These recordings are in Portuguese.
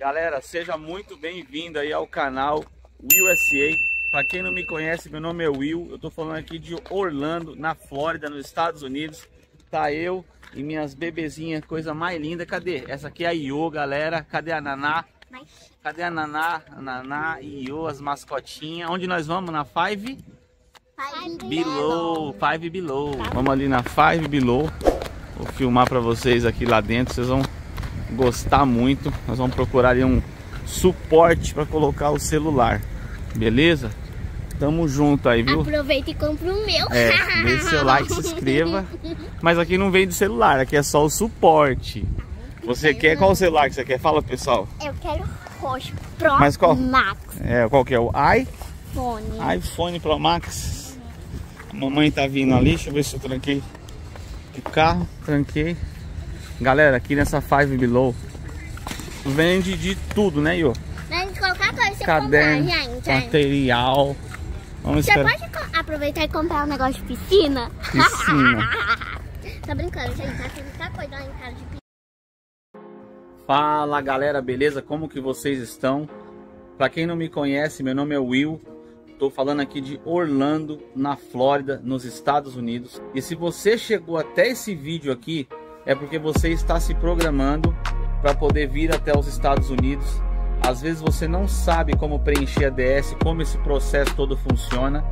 Galera, seja muito bem-vindo aí ao canal USA. Para quem não me conhece, meu nome é Will. Eu tô falando aqui de Orlando, na Flórida, nos Estados Unidos. Tá eu e minhas bebezinhas, coisa mais linda. Cadê? Essa aqui é a Io, galera. Cadê a Naná? Cadê a Naná? A Naná, Io, as mascotinhas. Onde nós vamos? Na Five? Five Below. Five Below. Vamos ali na Five Below. Vou filmar para vocês aqui lá dentro. Vocês vão gostar muito. Nós vamos procurar ali um suporte para colocar o celular. Beleza? Tamo junto aí, viu? Aproveita e compra o meu. É, deixe seu like, se inscreva. Mas aqui não vem de celular, aqui é só o suporte. Você quer qual celular que você quer? Fala, pessoal. Eu quero roxo. Pro Mas qual? Max. É, qual que é o i? Fone. iPhone Pro Max. A mamãe tá vindo ali, deixa eu ver se eu tranquei o carro, tranquei. Galera, aqui nessa Five Below vende de tudo, né, Iô? Mas qualquer coisa você Caderno, comprar, gente. material. Vamos Você esperar. pode aproveitar e comprar um negócio de piscina? Piscina. Tá brincando, gente. Tá tendo muita coisa lá em casa de piscina. Fala galera, beleza? Como que vocês estão? Para quem não me conhece, meu nome é Will. Estou falando aqui de Orlando, na Flórida, nos Estados Unidos. E se você chegou até esse vídeo aqui, é porque você está se programando para poder vir até os Estados Unidos. Às vezes você não sabe como preencher a DS, como esse processo todo funciona.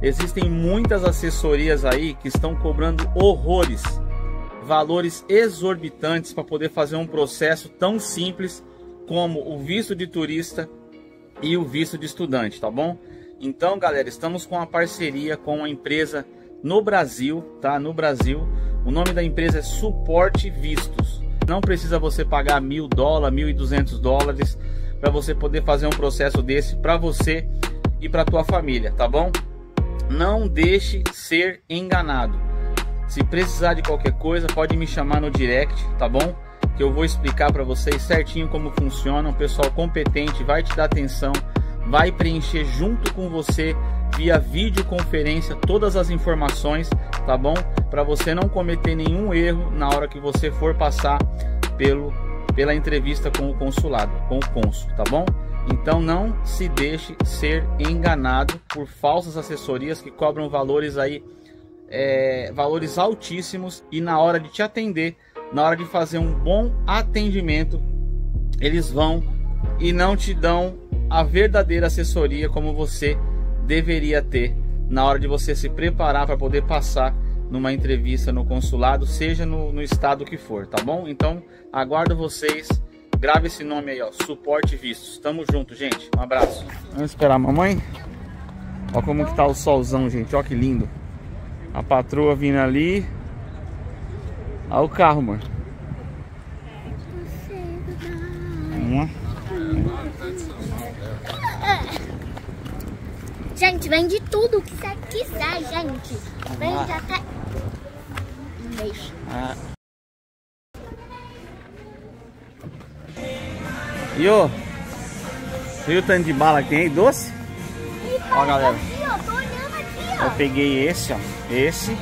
Existem muitas assessorias aí que estão cobrando horrores valores exorbitantes para poder fazer um processo tão simples como o visto de turista e o visto de estudante, tá bom? Então, galera, estamos com uma parceria com uma empresa no Brasil, tá? No Brasil, o nome da empresa é Suporte Vistos. Não precisa você pagar mil dólares, mil e duzentos dólares para você poder fazer um processo desse para você e para tua família, tá bom? Não deixe ser enganado. Se precisar de qualquer coisa, pode me chamar no direct, tá bom? Que eu vou explicar para vocês certinho como funciona. Um pessoal competente vai te dar atenção, vai preencher junto com você via videoconferência todas as informações, tá bom? Para você não cometer nenhum erro na hora que você for passar pelo pela entrevista com o consulado, com o cônsul, tá bom? Então não se deixe ser enganado por falsas assessorias que cobram valores aí é, valores altíssimos e na hora de te atender, na hora de fazer um bom atendimento, eles vão e não te dão a verdadeira assessoria como você deveria ter na hora de você se preparar para poder passar numa entrevista no consulado, seja no, no estado que for, tá bom? Então aguardo vocês. Grave esse nome aí, ó, Suporte Vistos. Tamo junto, gente. Um abraço. Vamos esperar a mamãe? Ó como que tá o solzão, gente. Ó que lindo. A patroa vindo ali. Olha o carro, amor. Vamos lá. Gente, vende tudo o que você quiser, gente. Vende até... Um beijo. Ah. E ô, viu o tanto de bala que tem aí? Doce? Ó, galera. Eu peguei esse, ó. Esse.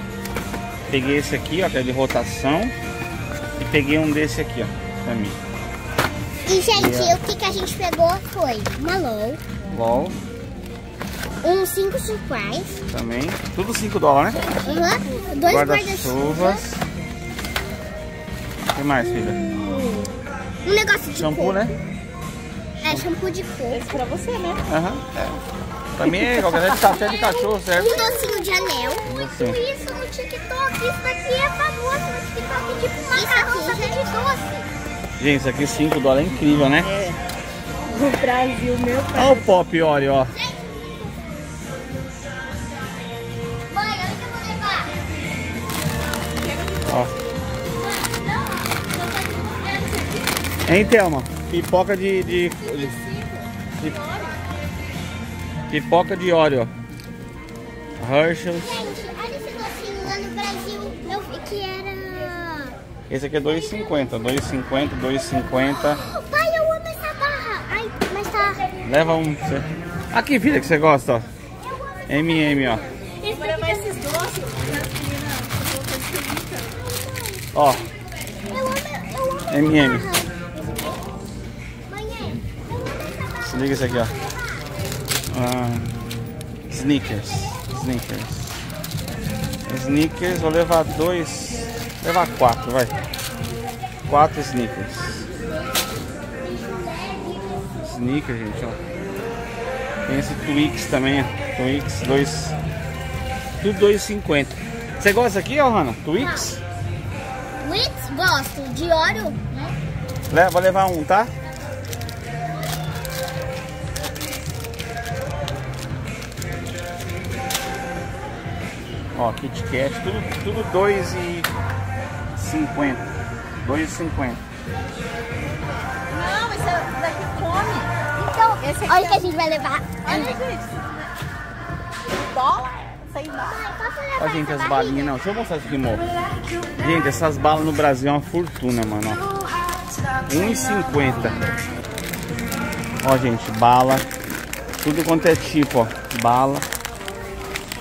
Peguei esse aqui, ó, que é de rotação. E peguei um desse aqui, ó, pra mim. E, gente, Yeah. o que, que a gente pegou foi uma low, LOL um 5 surprise, também. Tudo 5 dólares, né? uhum, dois Guarda-chuvas. O que mais, filha? um negócio de Shampoo, coco. né? É, shampoo de coco. Esse pra você, né? Aham. É. Pra mim, é qualquer coisa de café de cachorro, certo? Um docinho de anel. Assim. Isso no TikTok, isso daqui é famoso no TikTok, tipo macarrão de doce. Gente, isso aqui 5 dólares é incrível, né? No Brasil, meu pai. Olha o pop Oreo, ó. Hein, Thelma? Pipoca de... de, de- de- pipoca de Oreo, ó. Hershey's. Gente, olha esse docinho lá no Brasil. Eu vi que era... Esse aqui é 2,50. 2,50, 2,50. Oh, pai, eu amo essa barra. Ai, mas tá... Leva um. você. Aqui, filha, que você gosta, ó. MM, ó. Vou levar esses doces. Ó, Eu amo, eu amo essa MM. Liga isso aqui, ó. Ah, sneakers. Sneakers. Sneakers, vou levar dois. Vou levar quatro, vai. Quatro sneakers. Sneakers, gente, ó. Tem esse Twix também, ó. Twix, dois. Tudo 2,50. Você gosta aqui, ó, Hanna? Twix? Wix, gosto. De óleo, né? Leva, vou levar um, tá? Ó, Kit Kat, tudo, tudo 2,50. 2,50. Não, esse é- daqui come. Então, Esse aqui olha o é- que a gente vai levar. Olha, gente. Dólar? Posso levar Ó, gente, as balinhas, não. Deixa eu mostrar isso aqui, amor. Gente, essas balas no Brasil é uma fortuna, mano, ó. 1,50. Ó, gente, bala. Tudo quanto é tipo, ó. Bala.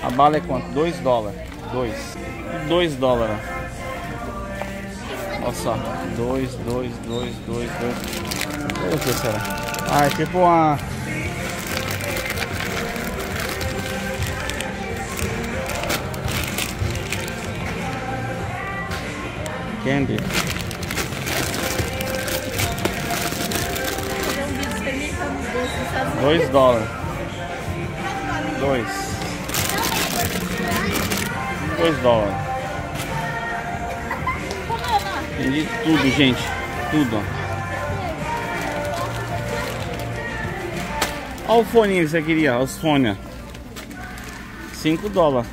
A bala é quanto? 2 dólares. 2. 2 dólares. Olha só. 2, 2, 2, 2, 2. O que será? Ah, é tipo uma. Candy. 2 dólares. 2. 2 dólares. Tem de tudo, gente. Tudo, ó. Olha o fone que você queria, os fones. 5 dólares.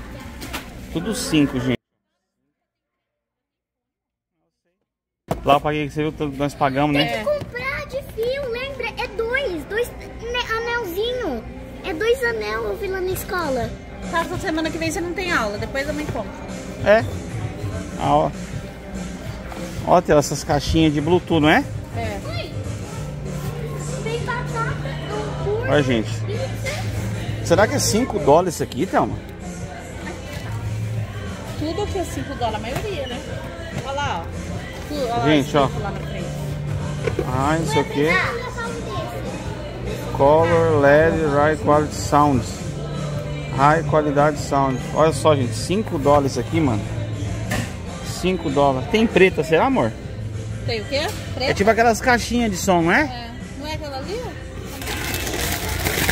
Tudo 5, gente. Lá eu paguei, você viu, que nós pagamos, né? Comprar de fio, lembra? É dois. Dois ne- anelzinho. É dois anel eu vi lá na escola. Tá, toda semana que vem você não tem aula, depois eu me compro. É. Ah, ó. Ó, tem essas caixinhas de Bluetooth, não é? É. Tem batata, Olha, gente. Será que é 5 dólares isso aqui, Thelma? Tudo que é 5 dólares, a maioria, né? Olha lá, ó. Tudo, olha lá, Gente, ó. Ah, isso aqui. Eu falo desse. Color LED High Quality Sound. High qualidade sound. Olha só, gente. 5 dólares aqui, mano. 5 dólares. Tem preta, será, amor? Tem o quê? É Preto? tipo aquelas caixinhas de som, não é? É. Não é aquela ali? ó?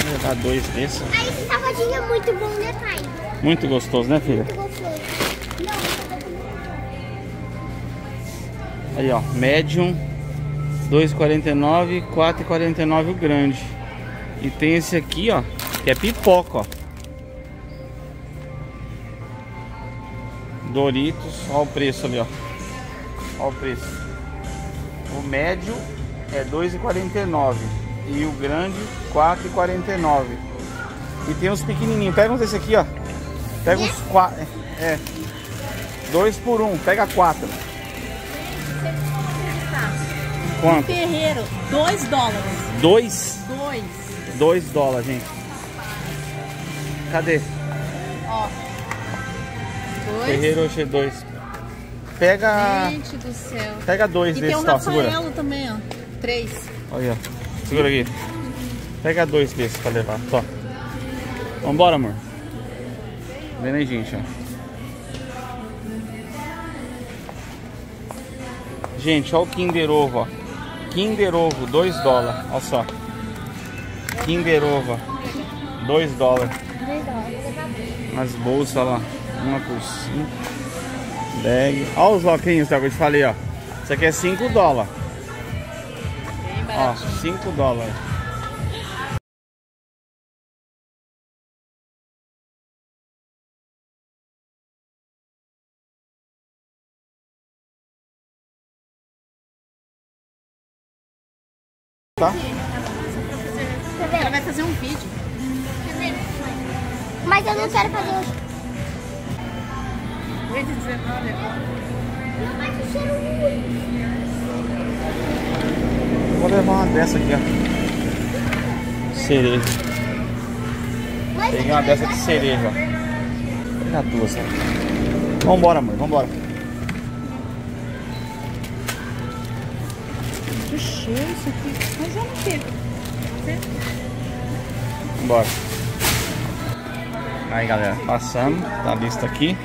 Vou levar dois desses. Aí esse salgadinho é muito bom, né, pai? Muito gostoso, né, filha? Muito gostoso. Aí, ó, médium 2,49, 4,49 o grande. E tem esse aqui, ó, que é pipoca, ó. Doritos, ó o preço ali, ó. Ó o preço. O médio é 2,49 e o grande 4,49. E tem os pequenininhos. Pega uns desse aqui, ó. Pega uns quatro. É. Dois por um. Pega quatro. Quanto? Ferreiro, 2 dólares. Dois? 2. Dois dólares, gente. Cadê? Ó. 2. Ferreiro Rocher 2. Pega. Gente do céu. Pega dois E tem desses, um tá? Segura. Também, ó. 3. Olha, ó. segura aqui. Pega dois desses pra levar, só. Vambora, amor. Vem aí, gente, ó. Gente, ó o Kinder Ovo, ó. Kinder Ovo, 2 dólares. Olha só. Kinder Ovo, 2 dólares. As bolsas lá. Uma por 5. Bag. Olha os loquinhos que eu te falei, ó. Isso aqui é 5 dólares. Ó, barato. 5 dólares. Tá? Ela vai fazer um vídeo. Mas eu não quero fazer hoje. 219 Mas o cheiro ruim. Vou levar uma dessa aqui, ó. Cereja. Peguei uma dessa de cereja, ó. Vou pegar duas, ó. Vambora, amor, vambora. Que cheiro isso aqui. Mas olha o quê? Bora. Aí galera, passando, tá a lista aqui.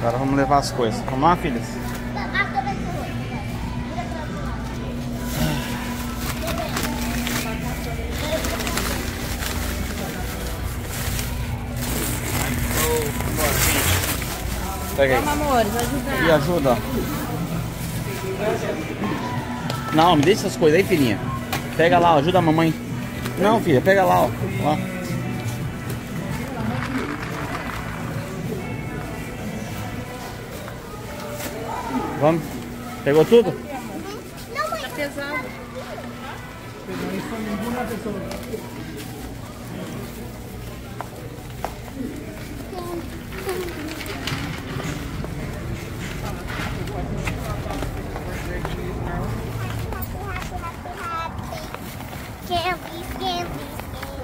Agora vamos levar as coisas. Vamos lá, filhas? Pega aí. Vamos, amores, ajudar. E ajuda. Não, me deixa essas coisas aí, filhinha. Pega lá, ajuda a mamãe. Não, filha, pega lá, ó. Lá. Vamos. Pegou tudo? Tá pesado. Aqui. Aqui tá. Não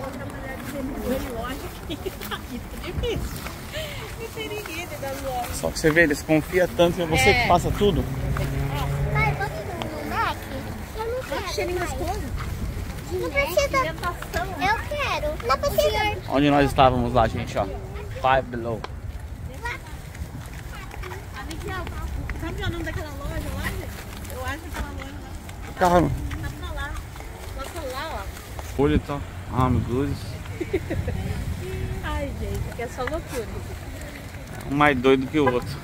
tem ninguém dentro da loja. Só que você vê, eles confiam tanto em você É. que passa tudo. Pai, vamos no Mac? Eu não quero. Cheirinho gostoso. Não precisa. Eu quero. Não precisa. Onde nós estávamos lá, gente, ó. Five Below. Sabe o nome daquela loja lá, gente? Eu acho que aquela loja lá. Caramba. Tá pra lá. Nossa, lá, ó. Folha então. Ah, meu Deus. Ai, gente, aqui é só loucura. Um mais doido que o outro.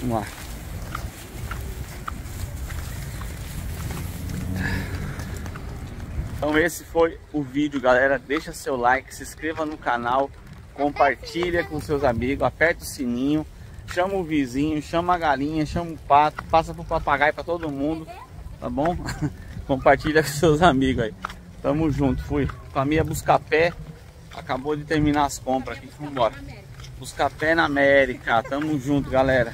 Vamos lá. Então esse foi o vídeo, galera. Deixa seu like, se inscreva no canal, compartilha com seus amigos, aperta o sininho, chama o vizinho, chama a galinha, chama o pato, passa pro papagaio para todo mundo, tá bom? compartilha com seus amigos aí. Tamo junto, fui. Família Buscapé acabou de terminar as compras aqui. Vambora. Buscapé na América. Tamo junto, galera.